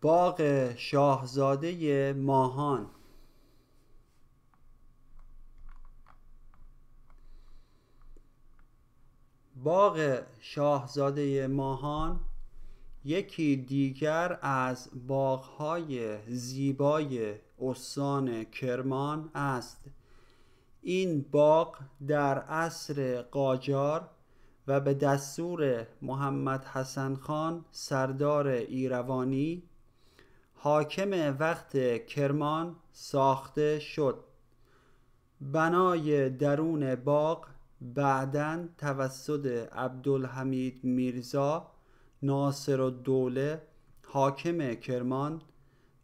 باغ شاهزاده ماهان. باغ شاهزاده ماهان یکی دیگر از باغهای زیبای استان کرمان است. این باغ در عصر قاجار و به دستور محمد حسن خان سردار ایروانی حاکم وقت کرمان ساخته شد. بنای درون باغ بعدا توسط عبدالحمید میرزا ناصرالدوله حاکم کرمان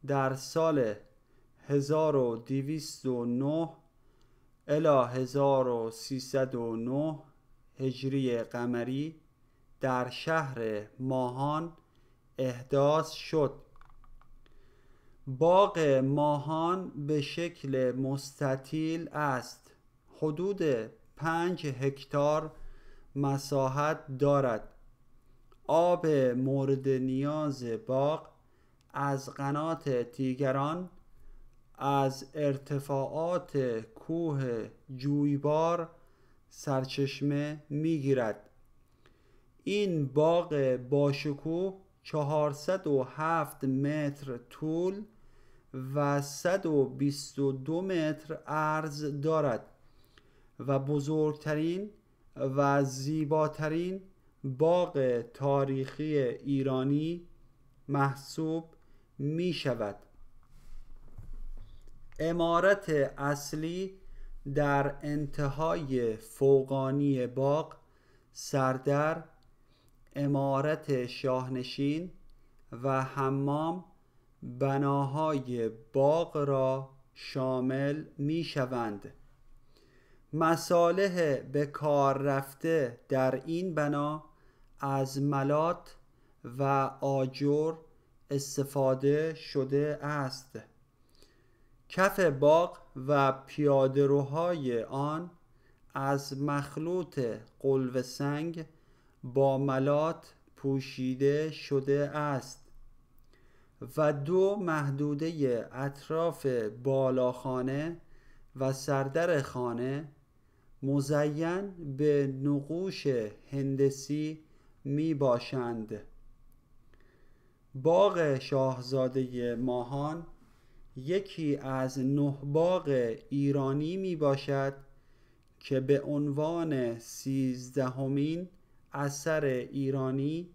در سال 1209 الی 1309 هجری قمری در شهر ماهان احداث شد. باغ ماهان به شکل مستطیل است. حدود پنج هکتار مساحت دارد. آب مورد نیاز باغ از قنات تیگران از ارتفاعات کوه جویبار سرچشمه می‌گیرد. این باغ باشکوه 407 متر طول و 122 متر عرض دارد و بزرگترین و زیباترین باغ تاریخی ایرانی محسوب می شود امارت اصلی در انتهای فوقانی باغ سردر امارت شاهنشین و حمام بناهای باغ را شامل می شوند مصالح به کار رفته در این بنا از ملات و آجر استفاده شده است. کف باغ و پیادهروهای آن از مخلوط قلوه سنگ با ملات پوشیده شده است. و دو محدوده اطراف بالاخانه و سردر خانه مزین به نقوش هندسی می باشند. باغ شاهزاده ماهان یکی از نه باغ ایرانی می باشد که به عنوان سیزدهمین اثر ایرانی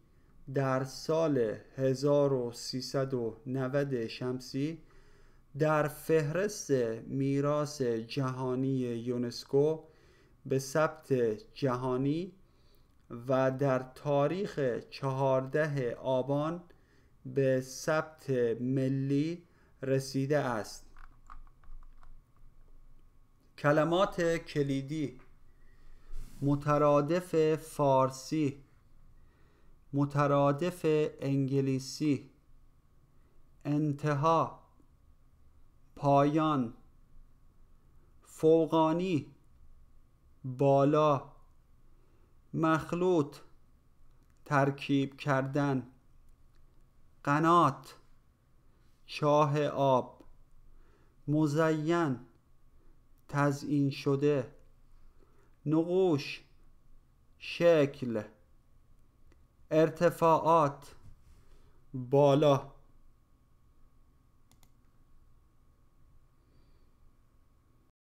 در سال 1390 شمسی در فهرست میراث جهانی یونسکو به ثبت جهانی و در تاریخ چهارده آبان به ثبت ملی رسیده است. کلمات کلیدی مترادف فارسی مترادف انگلیسی. انتها. پایان. فوقانی. بالا. مخلوط. ترکیب کردن. قنات. چاه آب. مزین. تزئین شده. نقوش. شکل. ارتفاعات بالا.